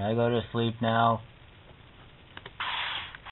I go to sleep now?